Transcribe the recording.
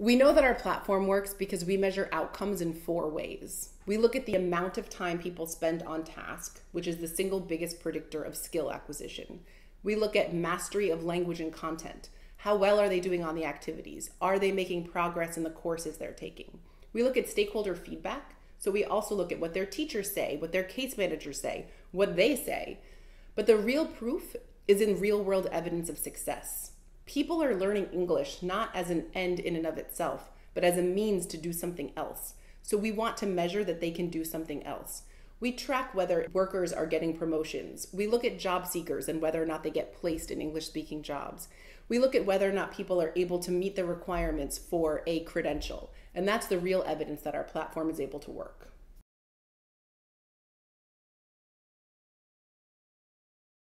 We know that our platform works because we measure outcomes in four ways. We look at the amount of time people spend on task, which is the single biggest predictor of skill acquisition. We look at mastery of language and content. How well are they doing on the activities? Are they making progress in the courses they're taking? We look at stakeholder feedback. So we also look at what their teachers say, what their case managers say, what they say. But the real proof is in real world evidence of success. People are learning English not as an end in and of itself, but as a means to do something else. So we want to measure that they can do something else. We track whether workers are getting promotions. We look at job seekers and whether or not they get placed in English speaking jobs. We look at whether or not people are able to meet the requirements for a credential. And that's the real evidence that our platform is able to work.